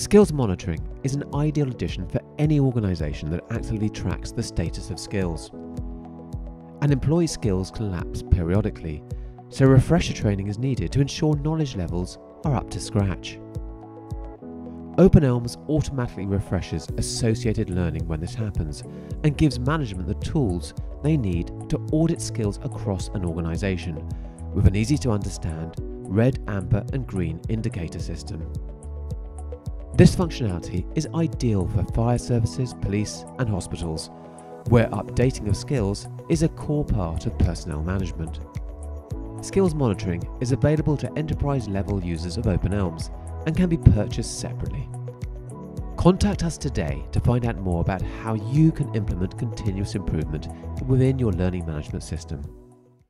Skills monitoring is an ideal addition for any organisation that actively tracks the status of skills. An employee's skills can lapse periodically, so refresher training is needed to ensure knowledge levels are up to scratch. Open eLMS automatically refreshes associated learning when this happens and gives management the tools they need to audit skills across an organisation with an easy to understand red, amber, and green indicator system. This functionality is ideal for fire services, police, and hospitals, where updating of skills is a core part of personnel management. Skills monitoring is available to enterprise level users of Open eLMS and can be purchased separately. Contact us today to find out more about how you can implement continuous improvement within your learning management system.